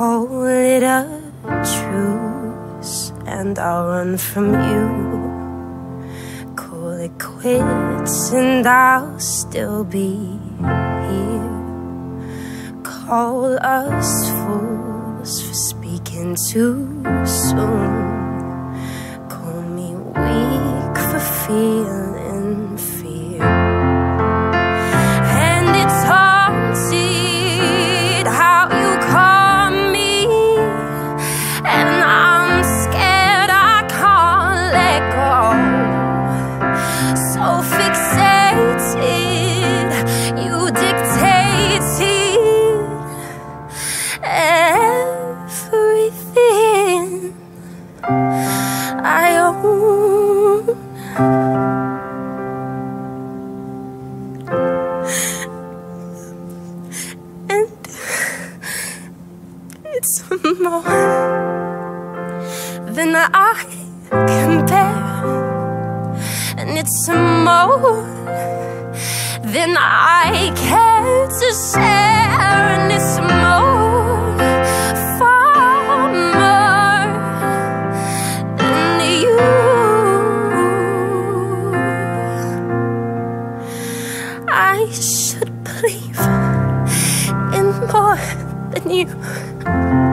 call it a truce and I'll run from you. Call it quits and I'll still be here. Call us fools for speaking too soon. Call me weak for feeling And it's more than I can bear. And it's more than I care to share. I should believe in more than you.